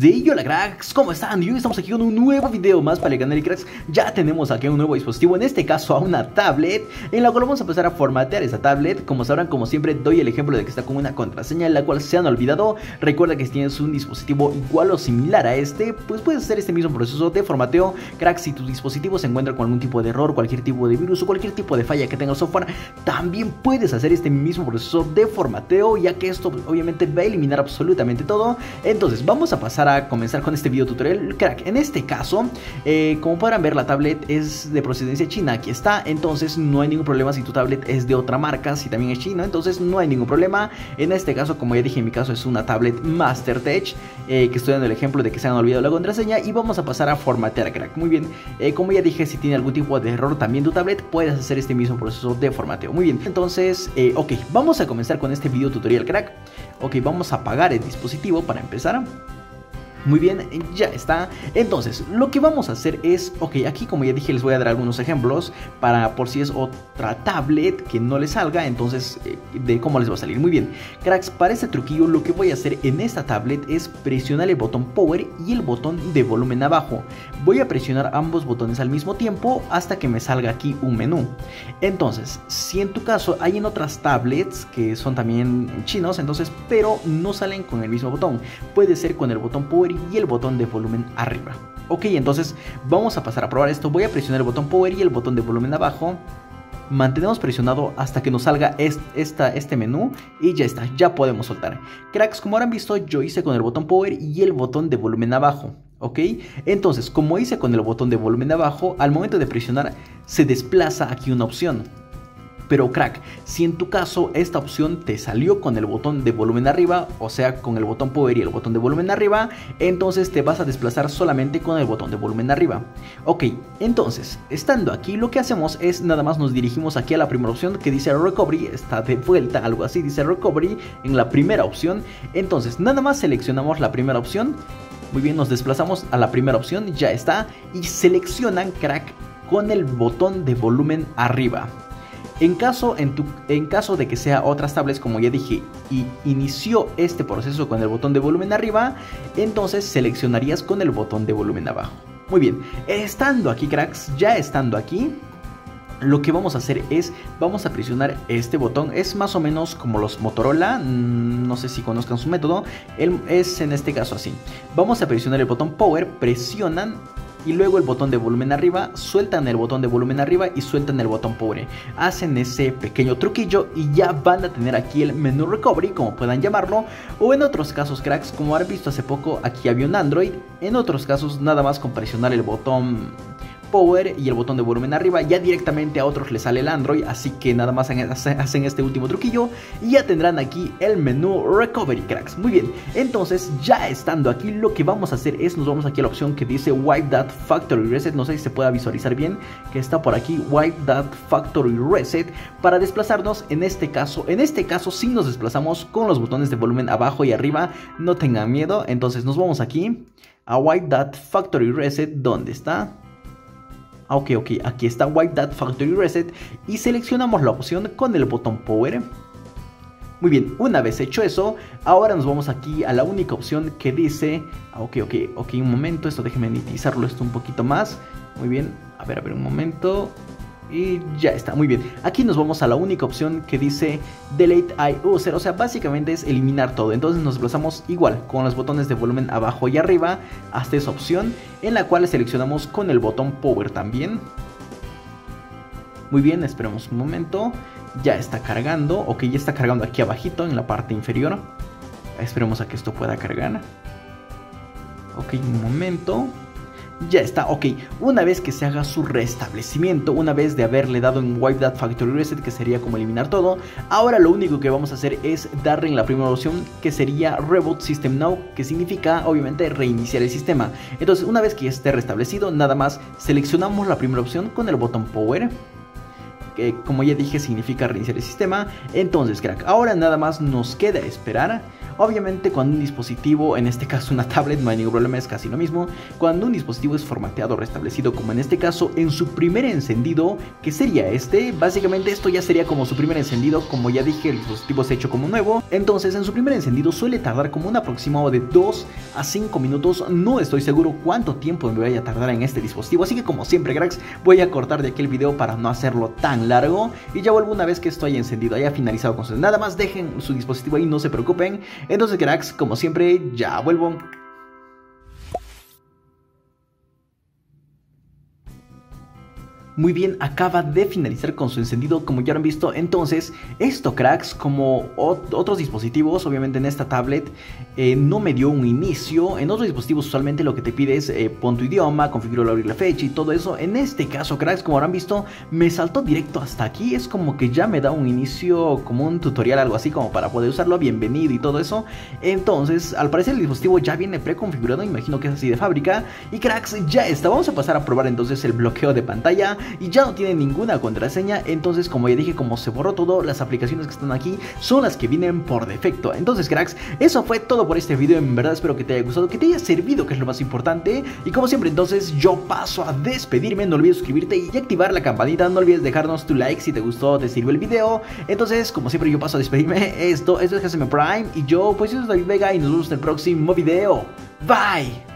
De hola cracks, ¿cómo están? Y hoy estamos aquí con un nuevo video más para el canal de cracks. Ya tenemos aquí un nuevo dispositivo, en este caso a una tablet En la cual vamos a empezar a formatear esa tablet. Como sabrán, como siempre, doy el ejemplo de que está con una contraseña En la cual se han olvidado. Recuerda que si tienes un dispositivo igual o similar a este Pues puedes hacer este mismo proceso de formateo. Cracks, si tu dispositivo se encuentra con algún tipo de error, cualquier tipo de virus o cualquier tipo de falla que tenga el software También puedes hacer este mismo proceso de formateo Ya que esto obviamente va a eliminar absolutamente todo. Entonces vamos a pasar a comenzar con este video tutorial. Crack, en este caso, eh, como podrán ver la tablet es de procedencia china, aquí está. Entonces no hay ningún problema si tu tablet es de otra marca, si también es chino Entonces no hay ningún problema. En este caso, como ya dije, en mi caso es una tablet MasterTech eh, Que estoy dando el ejemplo de que se han olvidado la contraseña Y vamos a pasar a formatear, crack. Muy bien, eh, como ya dije, si tiene algún tipo de error también tu tablet Puedes hacer este mismo proceso de formateo. Muy bien, entonces, ok, vamos a comenzar con este video tutorial, crack. Ok, vamos a apagar el dispositivo para empezar muy bien, ya está. Entonces, lo que vamos a hacer es, ok, aquí como ya dije les voy a dar algunos ejemplos para por si es otra tablet que no les salga, entonces eh, de cómo les va a salir. Muy bien, cracks, para este truquillo lo que voy a hacer en esta tablet es presionar el botón power y el botón de volumen abajo. Voy a presionar ambos botones al mismo tiempo hasta que me salga aquí un menú. Entonces, si en tu caso hay en otras tablets que son también chinos, entonces, pero no salen con el mismo botón, puede ser con el botón power y el botón de volumen arriba. Ok, entonces vamos a pasar a probar esto. Voy a presionar el botón power y el botón de volumen abajo. Mantenemos presionado hasta que nos salga esta, este menú y ya está, ya podemos soltar. Cracks, como habrán visto, yo hice con el botón power y el botón de volumen abajo. ¿ok? Entonces, como hice con el botón de volumen abajo, al momento de presionar se desplaza aquí una opción. Pero crack, si en tu caso esta opción te salió con el botón de volumen arriba, o sea con el botón power y el botón de volumen arriba, entonces te vas a desplazar solamente con el botón de volumen arriba. Ok, entonces, estando aquí lo que hacemos es nada más nos dirigimos aquí a la primera opción que dice recovery, está de vuelta, algo así, dice recovery en la primera opción. Entonces, nada más seleccionamos la primera opción. Muy bien, nos desplazamos a la primera opción, ya está. Y seleccionan crack con el botón de volumen arriba. En caso, en, tu, en caso de que sea otras tablets, como ya dije, y inició este proceso con el botón de volumen arriba, entonces seleccionarías con el botón de volumen abajo. Muy bien, estando aquí cracks, ya estando aquí, lo que vamos a hacer es, vamos a presionar este botón, es más o menos como los Motorola, mm, no sé si conozcan su método, es en este caso así. Vamos a presionar el botón Power, presionan y luego el botón de volumen arriba, sueltan el botón de volumen arriba y sueltan el botón pobre. Hacen ese pequeño truquillo y ya van a tener aquí el menú recovery, como puedan llamarlo, o en otros casos cracks, como han visto hace poco, aquí había un Android, en otros casos nada más con presionar el botón power y el botón de volumen arriba, ya directamente a otros les sale el Android, así que nada más hacen este último truquillo y ya tendrán aquí el menú Recovery Cracks. Muy bien, entonces ya estando aquí lo que vamos a hacer es nos vamos aquí a la opción que dice Wipe That Factory Reset, no sé si se pueda visualizar bien, que está por aquí Wipe That Factory Reset para desplazarnos en este caso, en este caso si nos desplazamos con los botones de volumen abajo y arriba, no tengan miedo, entonces nos vamos aquí a Wipe That Factory Reset, ¿dónde está? Ah, ok, ok, aquí está Wipe That Factory Reset y seleccionamos la opción con el botón Power. Muy bien, una vez hecho eso, ahora nos vamos aquí a la única opción que dice... Ah, ok, ok, ok, un momento, esto déjeme nitizarlo esto un poquito más. Muy bien, a ver, a ver, un momento. Y ya está, muy bien. Aquí nos vamos a la única opción que dice Delete iUser, o sea, básicamente es eliminar todo. Entonces nos desplazamos igual con los botones de volumen abajo y arriba hasta esa opción, en la cual seleccionamos con el botón Power también. Muy bien, esperemos un momento. Ya está cargando, ok, ya está cargando aquí abajito en la parte inferior. Esperemos a que esto pueda cargar. Ok, un momento. Ya está, ok. Una vez que se haga su restablecimiento, una vez de haberle dado en Wipe That Factory Reset, que sería como eliminar todo, ahora lo único que vamos a hacer es darle en la primera opción, que sería Reboot System Now, que significa obviamente reiniciar el sistema. Entonces, una vez que esté restablecido, nada más seleccionamos la primera opción con el botón Power que como ya dije significa reiniciar el sistema. Entonces crack, ahora nada más nos queda esperar Obviamente cuando un dispositivo, en este caso una tablet, no hay ningún problema, es casi lo mismo. Cuando un dispositivo es formateado o restablecido, como en este caso, en su primer encendido, que sería este, básicamente esto ya sería como su primer encendido, como ya dije, el dispositivo se ha hecho como nuevo. Entonces en su primer encendido suele tardar como un aproximado de 2 a 5 minutos, no estoy seguro cuánto tiempo me vaya a tardar en este dispositivo, así que como siempre cracks, voy a cortar de aquí el video para no hacerlo tan largo y ya vuelvo una vez que esto haya encendido, haya finalizado con su... Nada más dejen su dispositivo ahí, no se preocupen. Entonces, cracks, como siempre, ya vuelvo. Muy bien, acaba de finalizar con su encendido como ya lo han visto. Entonces, esto cracks, como otros dispositivos, obviamente en esta tablet, eh, no me dio un inicio. En otros dispositivos usualmente lo que te pide es eh, pon tu idioma, configura abrir la fecha y todo eso. En este caso, cracks, como habrán visto, me saltó directo hasta aquí. Es como que ya me da un inicio, como un tutorial, algo así, como para poder usarlo, bienvenido y todo eso. Entonces, al parecer el dispositivo ya viene preconfigurado, imagino que es así de fábrica. Y cracks, ya está. Vamos a pasar a probar entonces el bloqueo de pantalla y ya no tiene ninguna contraseña. Entonces, como ya dije, como se borró todo, las aplicaciones que están aquí son las que vienen por defecto. Entonces, cracks, eso fue todo por este video. En verdad espero que te haya gustado, que te haya servido, que es lo más importante. Y como siempre, entonces yo paso a despedirme. No olvides suscribirte y activar la campanita. No olvides dejarnos tu like si te gustó, te sirvió el video. Entonces, como siempre, yo paso a despedirme. Esto, esto es GSM Prime y yo, pues yo soy David Vega y nos vemos en el próximo video. Bye.